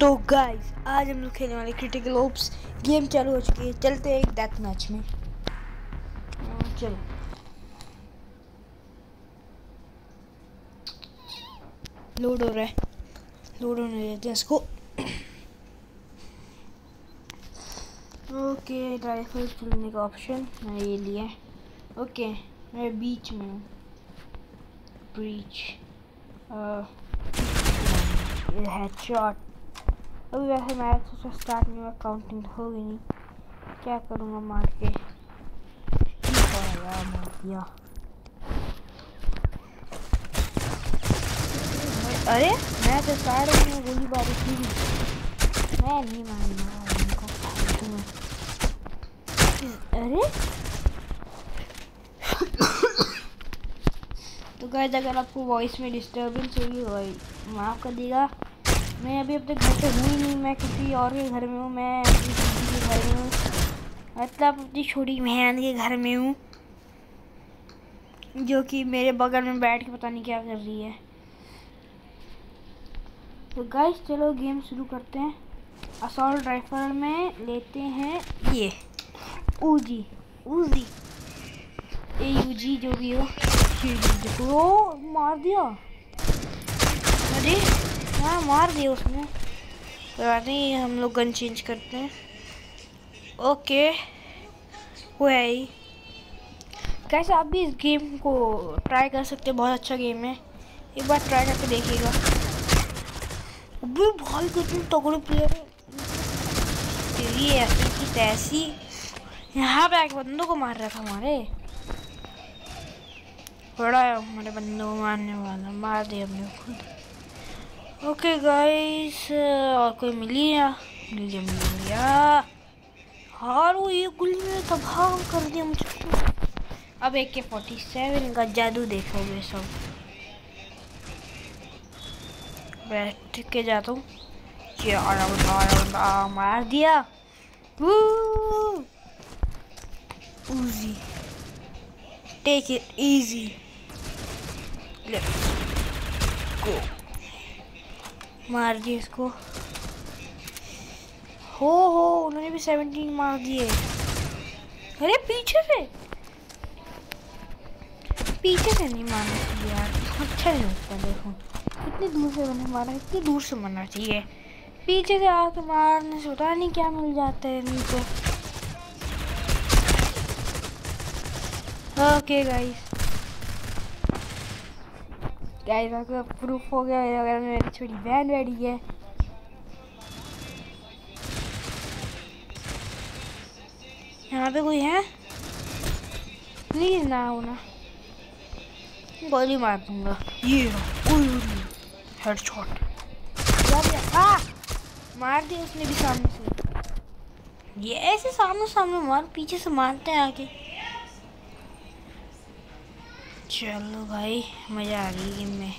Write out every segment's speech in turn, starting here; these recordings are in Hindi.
तो गाइस आज हम लोग खेलने वाले क्रिटिकल ओप्स गेम चालू हो चुकी है। चलते हैं एक डेथ मैच में। हाँ, चलो। लोड हो रहा है। लोड होने देते हैं इसको। ओके राइफल चलने का ऑप्शन मैंने ये लिया ओके मैं बीच में हूँ। ब्रीच हेडशॉट अभी वैसे मैं तो स्टार्ट में काउंटिंग हो गई नहीं। क्या करूँगा मार के? मार दिया अरे, मैं तो स्टार्ट में गोली बारी की मैं नहीं उनको। अरे? तो गाइस अगर आपको वॉइस में डिस्टरबेंस होगी भाई माफ़ कर देगा मैं अभी अपने घर पे हूँ ही नहीं, मैं किसी और के घर में हूँ, मैं अपनी के घर में हूँ। मतलब अपनी छोटी बहन के घर में हूँ, जो कि मेरे बगल में बैठ के पता नहीं क्या कर रही है। तो गाइस चलो गेम शुरू करते हैं। असॉल्ट राइफल में लेते हैं ये ऊजी ऊजी ए यूजी जो भी हो देखो मार दिया। अरे हाँ मार दिया उसने। तो नहीं, हम लोग गन चेंज करते हैं। ओके, वो है ही। कैसे आप भी इस गेम को ट्राई कर सकते हैं, बहुत अच्छा गेम है। एक बार ट्राई करके देखिएगा। भी भाई कितने तगड़े प्लेयर है। ऐसी की तैसी। यहाँ पे आके बंदों को मार रहा था हमारे। बड़ा है हमारे बंदों को मारने वाला। मार दिया हमने खुद। ओके गाइस और कोई मिली या मिल मिल हार वो ये गुली में तबाह कर दिया मुझे अब एक के फोर्टी सेवन का जादू देखोगे सब बैठ के जाता हूँ मार दिया. Take it easy. Let's go. मार दिए इसको। हो हो, उन्होंने भी सेवनटीन मार दिए। अरे, पीछे से। पीछे से नहीं मारना चाहिए यार। अच्छा नहीं होता देखो। इतनी दूर से मैंने मारा, इतनी दूर से मारना चाहिए। पीछे से आके मारने से पता नहीं क्या मिल जाता है इनको। ओके गाइस गाइस आपको प्रूफ हो गया है अगर मेरी छोटी बहन रेडी है। यहाँ पे कोई है? प्लीज़ ना होना गोली मार दूँगा। ये हेडशॉट आ मार दिया उसने भी सामने से। ये ऐसे सामने सामने मार पीछे से मारते हैं आके चलो भाई, मज़ा आ रही गेम में।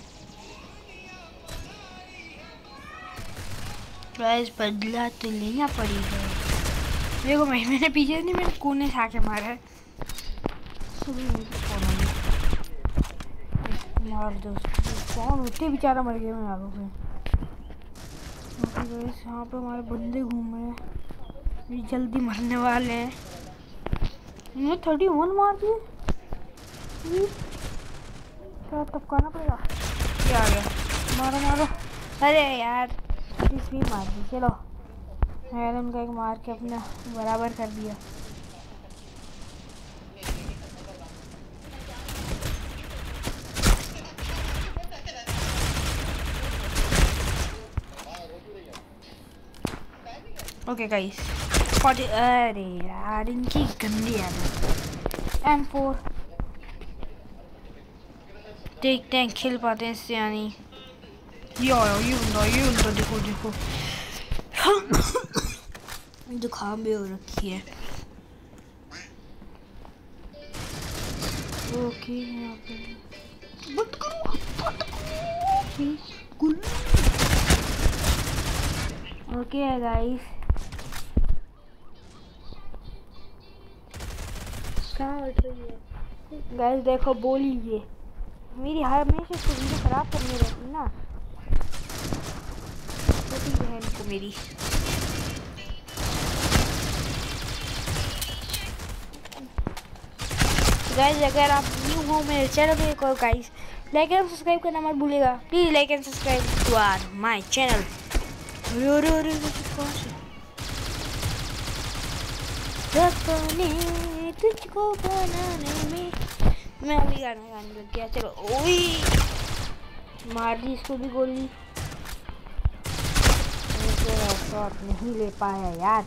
प्राइस बदला तो लेना पड़ेगा। देखो मैं मैंने पीछे नहीं, मैंने कोने से आके मारा है। मार दो कौन होते बेचारा मर गया मैं आगे में। यहाँ पे हमारे बंदे घूम रहे हैं। जल्दी मरने वाले हैं। मैं थर्टी वन मार दिए। थोड़ा टपकाना पड़ेगा। क्या आ गया। मारो मारो। अरे यार। इस भी मार दी चलो। मैंने उनका एक मार के अपना बराबर कर दिया। ओके गाइस अरे यार इनकी गंदी आदत। एम फोर देखते हैं खेल पाते हैं इससे यानी ये आया ये बंदा ये बंदा देखो देखो जुकाम भी हो रखी है ओके यहाँ पे बंद करो ओके गाइस कहाँ बैठ रही है गाइस देखो बोली ये मेरी हमेशा इसको वीडियो ख़राब करनी रहती ना। छोटी बहन को मेरी। गाइस अगर आप न्यू हो मेरे चैनल पे को गाइस लाइक एंड सब्सक्राइब करना मत भूलिएगा please like and subscribe to our my channel से? तुझको बनाने में। मैं अभी गाना गाने लग गया, चलो। ओए! मार दी इसको भी गोली। शॉट नहीं ले पाया यार।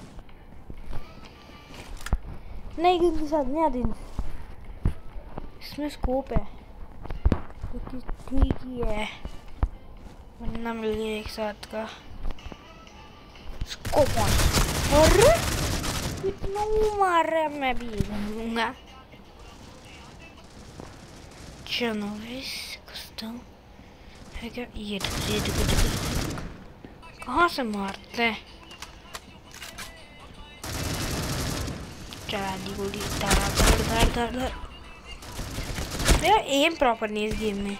नहीं क्योंकि साथ नहीं आती। इसमें स्कोप है। क्योंकि ठीक ही है। बनना मिल गया एक साथ का। स्कोप और कितना मार रहा मैं भी लूँगा। चलो इस है क्या ये ये कहाँ से मारते हैं चला दी गोली धर धर धर धर धर मेरा एम प्रॉपर नहीं इस गेम में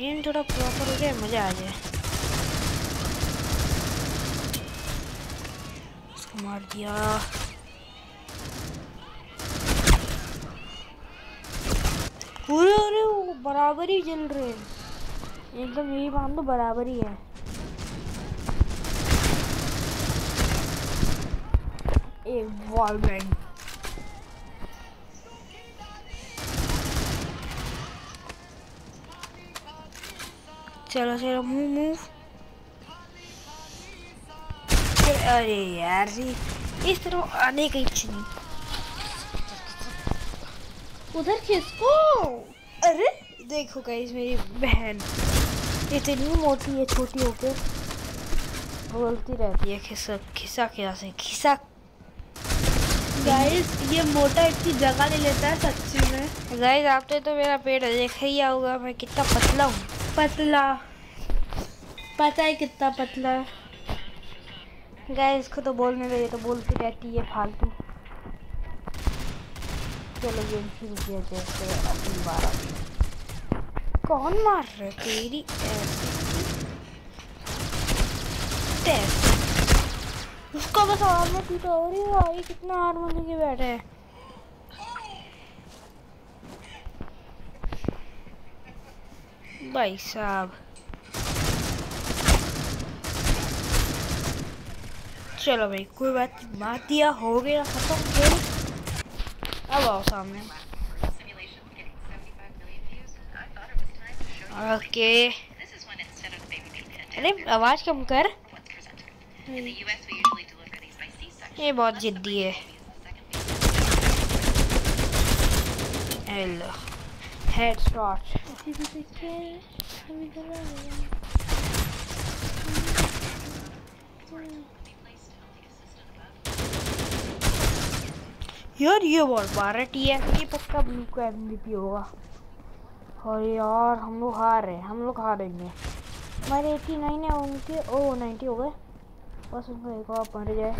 एम थोड़ा प्रॉपर हो जाए मज़ा आ जाए उसको मार दिया पूरे अरे वो बराबर ही जल रहे हैं। एकदम यही मान तो बराबर ही। है एक वॉल बैंड चलो चलो मूव मूव अरे यार जी इस तरह आने का इच्छा नहीं। उधर किसको? अरे देखो गाइस मेरी बहन। इतनी मोटी है छोटी होके। बोलती रहती है खिसा खिसा क्या से खिसा। गाइस ये मोटा इतनी जगह ले लेता है सच्ची में। गाइस आपने तो मेरा पेट देखा ही होगा मैं कितना पतला हूँ। पतला। पता है कितना पतला है। गाय इसको तो बोलने दे तो बोलती रहती है फालतू। चलो गेम शुरू किया जैसे अपनी बार कौन मार रहा तेरी उसका बस आर्मर टूटा हो भाई, कितना आर्मर लेके बैठे हैं। भाई साहब। चलो भाई, कोई बात बात दिया, हो गया, खत्म खेल अब आओ सामने। ओके। अरे आवाज़ कम कर। ये बहुत जिद्दी है। हेलो। हेडशॉट यार ये बहुत बारह टी है ये पक्का ब्लू का एमवीपी होगा। और यार, हम लोग हार रहे हैं, हम लोग हारेंगे। हमारे एट्टी नाइन है, उनके, ओ, नाइन्टी हो गए। बस उनको एक और मर जाए।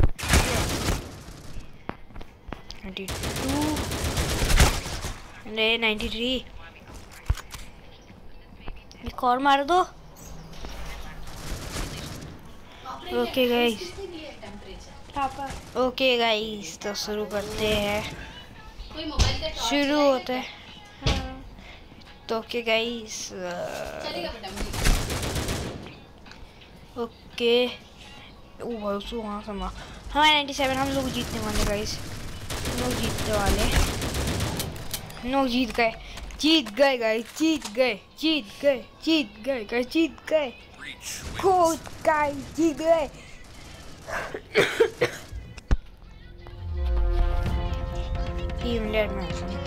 Ninety two. Ninety three. एक और मार दो। ओके गाइस ओके गाइस तो शुरू करते हैं। शुरू होते हैं। तो ओके गाइस ओके ओ भाई उसको वहाँ से मार हमारे नाइन्टी सेवन हम लोग जीतने वाले गाइस हम लोग जीतने वाले लोग जीत गए। जीत गए गाइस जीत गए जीत गए जीत गए गाइस जीत गए। खुद गाइस जीत गए। टीम लीडर में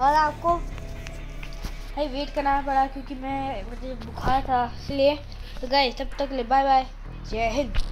और आपको? भाई वेट करना पड़ा क्योंकि मैं, मुझे बुखार था, इसलिए। तो गए तब तक ले बाय बाय जय हिंद।